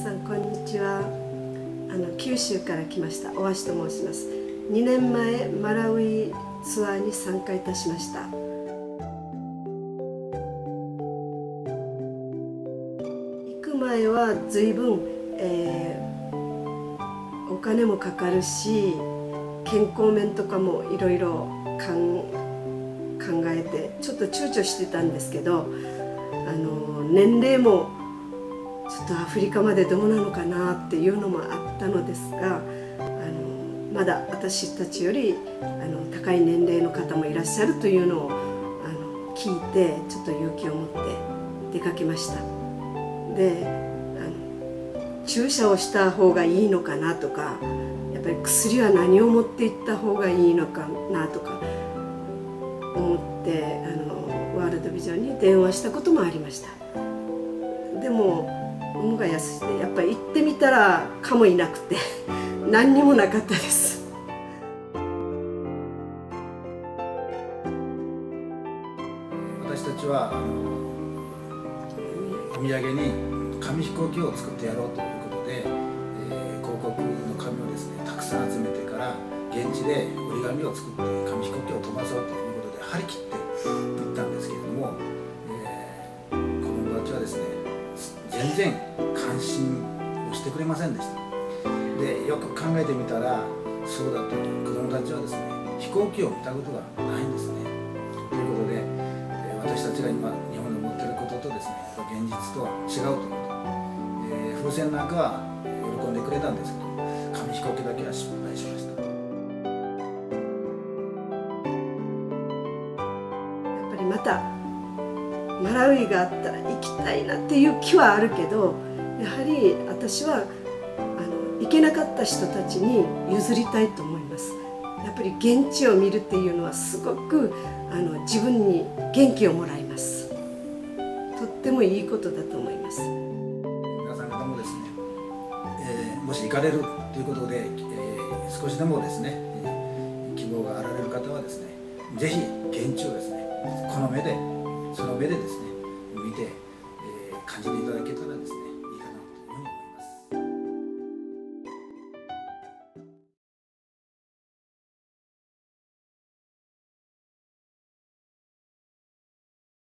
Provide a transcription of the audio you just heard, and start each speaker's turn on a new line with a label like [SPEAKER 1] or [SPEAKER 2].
[SPEAKER 1] さんこんにちは。あの九州から来ました。大橋と申します。2年前マラウイツアーに参加いたしました。行く前は随分、えー、お金もかかるし健康面とかもいろいろ考えてちょっと躊躇してたんですけどあの年齢もちょっとアフリカまでどうなのかなっていうのもあったのですがあのまだ私たちよりあの高い年齢の方もいらっしゃるというのをあの聞いてちょっと勇気を持って出かけました。であの注射をした方がいいのかなとかやっぱり薬は何を持っていった方がいいのかなとか思ってあのワールドビジョンに電話したこともありました。でも運が安くてやっぱり行ってみたら蚊もいなくて何にもなかったです
[SPEAKER 2] 私たちはお土産に紙飛行機を作ってやろうということで、えー、広告の紙をですねたくさん。集めてから現地で折り紙を作って全然関心をしてくれませんでした。でよく考えてみたらそうだと子どもたちはですね飛行機を見たことがないんですね。ということで私たちが今日本で持ってることとですね現実とは違うということ、えー、風船なんかは喜んでくれたんですけど紙飛行機だけは失敗しました。
[SPEAKER 1] やっぱりまたマラウイがあったら行きたいなっていう気はあるけどやはり私はあの行けなかった人たちに譲りたいと思います。やっぱり現地を見るっていうのはすごくあの自分に元気をもらいます。とってもいいことだと思います。
[SPEAKER 2] 皆さん方もですね、えー、もし行かれるということで、えー、少しでもですね希望があられる方はですねぜひ現地をですねこの目でその目でですね見て、えー、感じていただけたらですね